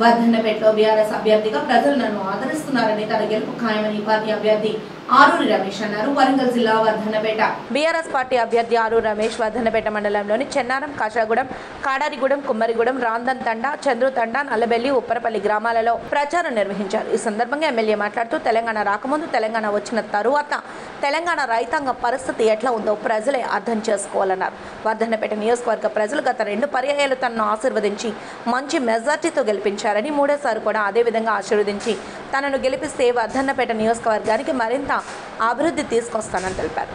వర్ధన్నపేటలో BRS అభ్యర్థిగా ప్రజలు నన్ను ఆదరిస్తున్నారని తన గెలుపు ఖాయమని పార్టీ అభ్యర్థి ఆరూరి రమేష్ అన్నారు. వరంగల్ జిల్లా బీఆర్ఎస్ పార్టీ అభ్యర్థి ఆరూరి రమేష్ వర్ధనపేట మండలంలోని చెన్నారం కాషాగూడెం కాడారిగూడెం కుమ్మరిగూడెం రాందన్ తండా చంద్రుతండా నల్లబెల్లి ఉప్పరపల్లి గ్రామాలలో ప్రచారం నిర్వహించారు. ఈ సందర్భంగా ఎమ్మెల్యే మాట్లాడుతూ తెలంగాణ రాకముందు తెలంగాణ వచ్చిన తరువాత తెలంగాణ రైతాంగ పరిస్థితి ఎట్లా ఉందో ప్రజలే అర్థం చేసుకోవాలన్నారు. వర్ధనపేట నియోజకవర్గ ప్రజలు గత రెండు పర్యాయాలు తనను ఆశీర్వదించి మంచి మెజార్టీతో గెలిపించారని మూడోసారి కూడా అదే విధంగా ఆశీర్వదించి తనను గెలిపిస్తే వర్ధన్నపేట నియోజకవర్గానికి మరింత అభివృద్ధి తీసుకొస్తానని తెలిపారు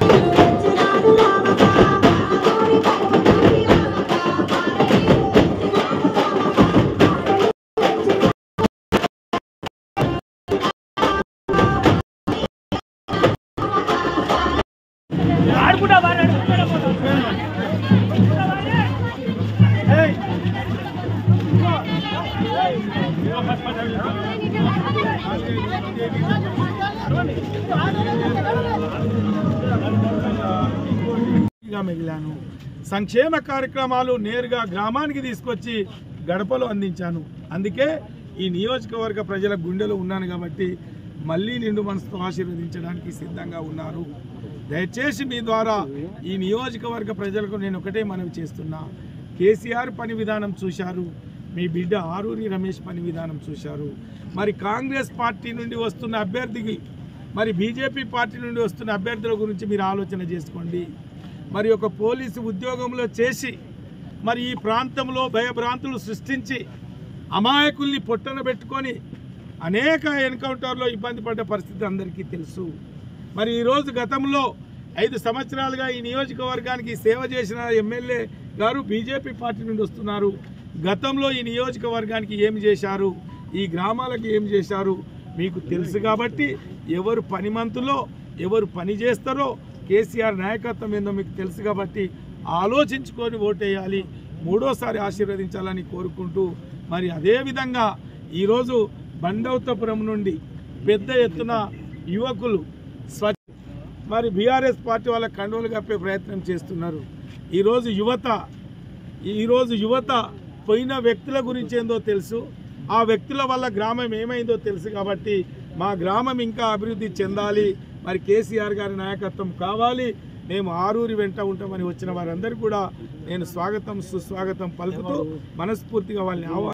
Thank you. గా మిగిలాను. సంక్షేమ కార్యక్రమాలు నేరుగా గ్రామానికి తీసుకొచ్చి గడపలో అందించాను. అందుకే ఈ నియోజకవర్గ ప్రజల గుండెలో ఉన్నాను కాబట్టి మళ్ళీ నిండు మనసుతో ఆశీర్వదించడానికి సిద్ధంగా ఉన్నారు. దయచేసి మీ ద్వారా ఈ నియోజకవర్గ ప్రజలకు నేను ఒకటే మనవి చేస్తున్నా. కేసీఆర్ పని విధానం చూశారు. మీ బిడ్డ ఆరూరి రమేష్ పని విధానం చూశారు. మరి కాంగ్రెస్ పార్టీ నుండి వస్తున్న అభ్యర్థికి మరి బీజేపీ పార్టీ నుండి వస్తున్న అభ్యర్థుల గురించి మీరు ఆలోచన చేసుకోండి. మరి ఒక పోలీసు ఉద్యోగంలో చేసి మరి ఈ ప్రాంతంలో భయభ్రాంతులు సృష్టించి అమాయకుల్ని పొట్టన పెట్టుకొని అనేక ఎన్కౌంటర్లో ఇబ్బంది పడ్డ పరిస్థితి అందరికీ తెలుసు. మరి ఈరోజు గతంలో ఐదు సంవత్సరాలుగా ఈ నియోజకవర్గానికి సేవ చేసిన ఎమ్మెల్యే గారు బీజేపీ పార్టీ నుండి వస్తున్నారు. గతంలో ఈ నియోజకవర్గానికి ఏమి చేశారు? ఈ గ్రామాలకు ఏం చేశారు? మీకు తెలుసు కాబట్టి ఎవరు పనిమంతులో ఎవరు పని చేస్తారో కేసీఆర్ నాయకత్వం ఏందో మీకు తెలుసు కాబట్టి ఆలోచించుకొని ఓటేయాలి మూడోసారి ఆశీర్వదించాలని కోరుకుంటూ మరి అదేవిధంగా ఈరోజు బండౌతపురం నుండి పెద్ద ఎత్తున యువకులు స్వచ్ఛ మరి బీఆర్ఎస్ పార్టీ వాళ్ళ కండువలు కప్పే ప్రయత్నం చేస్తున్నారు. ఈరోజు యువత ఈరోజు యువత పోయిన వ్యక్తుల గురించి ఏందో తెలుసు. ఆ వ్యక్తుల వల్ల గ్రామం ఏమైందో తెలుసు కాబట్టి మా గ్రామం ఇంకా అభివృద్ధి చెందాలి. మరి కేసీఆర్ గారి నాయకత్వం కావాలి. మేము ఆరూరి వెంట ఉంటామని వచ్చిన వారందరూ కూడా నేను స్వాగతం సుస్వాగతం పలుకుతూ మనస్ఫూర్తిగా వాళ్ళని ఆహ్వా